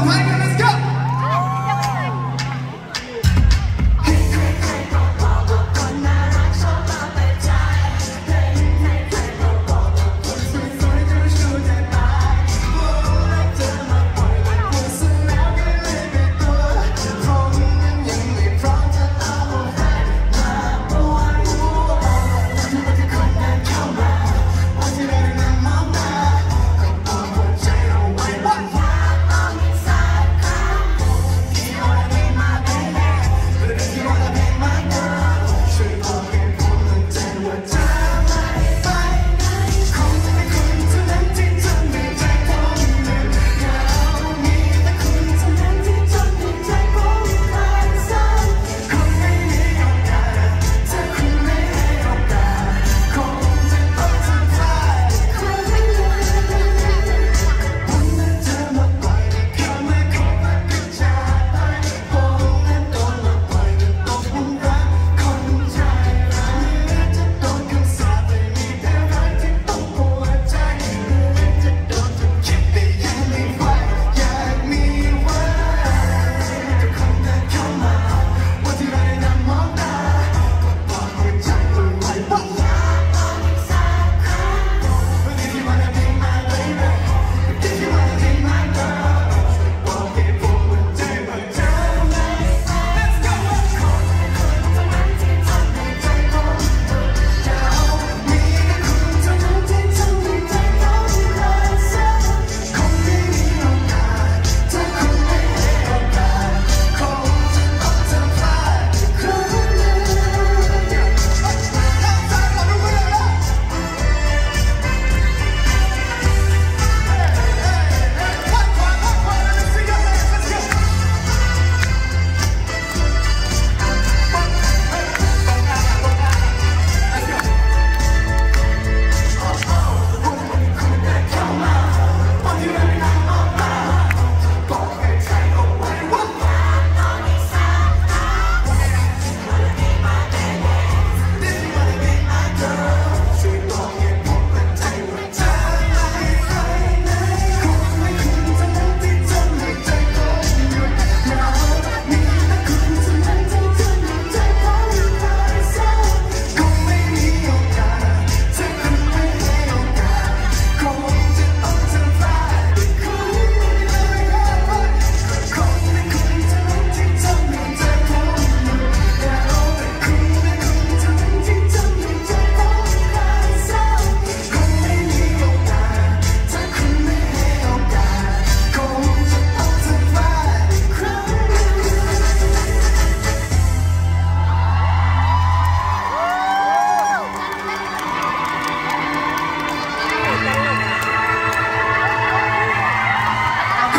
Oh my God.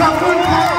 ง